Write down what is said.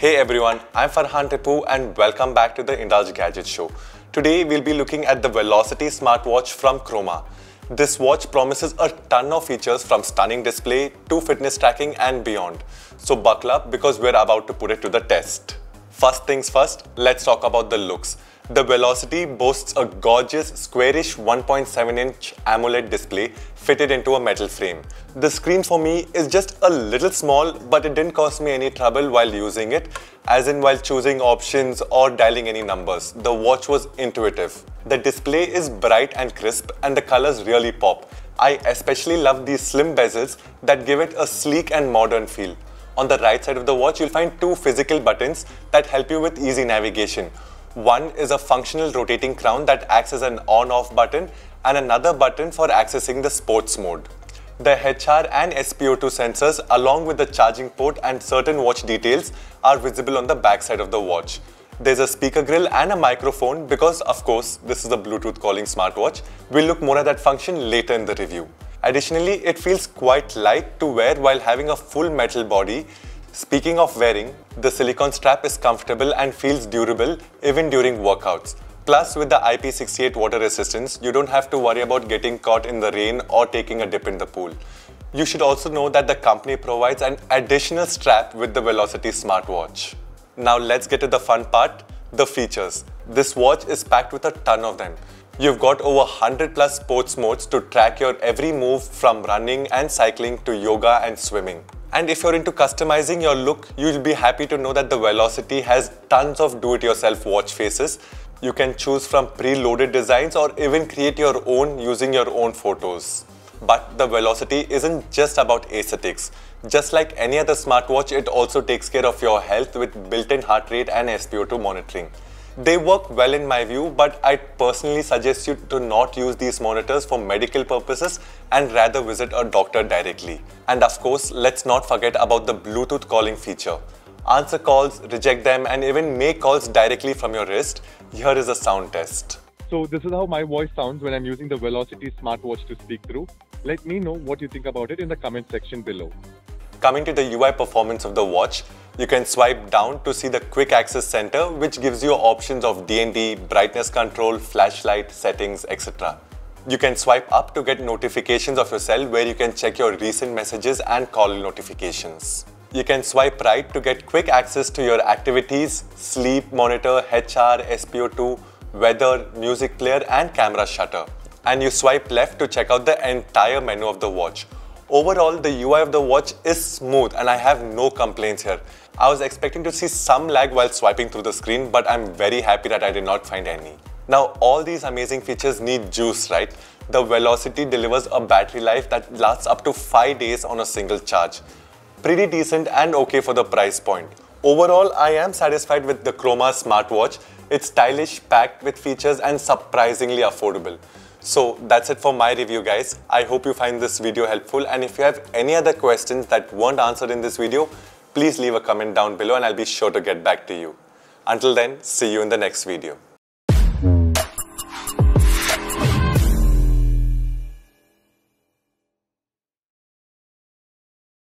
Hey everyone, I'm Farhan Tipu and welcome back to the Indulge Gadget Show. Today we'll be looking at the Velocity smartwatch from Croma. This watch promises a ton of features from stunning display to fitness tracking and beyond. So buckle up because we're about to put it to the test. First things first, let's talk about the looks. The Velocity boasts a gorgeous squarish 1.7 inch AMOLED display fitted into a metal frame. The screen for me is just a little small but it didn't cause me any trouble while using it as in while choosing options or dialing any numbers. The watch was intuitive. The display is bright and crisp and the colors really pop. I especially love these slim bezels that give it a sleek and modern feel. On the right side of the watch, you'll find two physical buttons that help you with easy navigation. One is a functional rotating crown that acts as an on-off button and another button for accessing the sports mode. The HR and SPO2 sensors along with the charging port and certain watch details are visible on the back side of the watch. There's a speaker grill and a microphone because of course this is a Bluetooth calling smartwatch. We'll look more at that function later in the review. Additionally, it feels quite light to wear while having a full metal body Speaking of wearing, the silicone strap is comfortable and feels durable even during workouts. Plus, with the IP68 water resistance, you don't have to worry about getting caught in the rain or taking a dip in the pool. You should also know that the company provides an additional strap with the Velocity smartwatch. Now let's get to the fun part, the features. This watch is packed with a ton of them. You've got over 100 plus sports modes to track your every move from running and cycling to yoga and swimming. And if you're into customizing your look, you'll be happy to know that the Velocity has tons of do-it-yourself watch faces. You can choose from pre-loaded designs or even create your own using your own photos. But the Velocity isn't just about aesthetics. Just like any other smartwatch, it also takes care of your health with built-in heart rate and SpO2 monitoring. They work well in my view, but I personally suggest you to not use these monitors for medical purposes and rather visit a doctor directly. And of course, let's not forget about the Bluetooth calling feature. Answer calls, reject them, and even make calls directly from your wrist. Here is a sound test. So this is how my voice sounds when I'm using the Velocity smartwatch to speak through. Let me know what you think about it in the comment section below. Coming to the UI performance of the watch, you can swipe down to see the quick access center which gives you options of D&D, brightness control, flashlight, settings, etc. You can swipe up to get notifications of your cell where you can check your recent messages and call notifications. You can swipe right to get quick access to your activities, sleep monitor, HR, SPO2, weather, music player and camera shutter. And you swipe left to check out the entire menu of the watch. Overall, the UI of the watch is smooth and I have no complaints here. I was expecting to see some lag while swiping through the screen, but I'm very happy that I did not find any. Now, all these amazing features need juice, right? The Velocity delivers a battery life that lasts up to 5 days on a single charge. Pretty decent and okay for the price point. Overall, I am satisfied with the Croma smartwatch. It's stylish, packed with features and surprisingly affordable. So that's it for my review guys. I hope you find this video helpful and if you have any other questions that weren't answered in this video, please leave a comment down below and I'll be sure to get back to you. Until then, see you in the next video.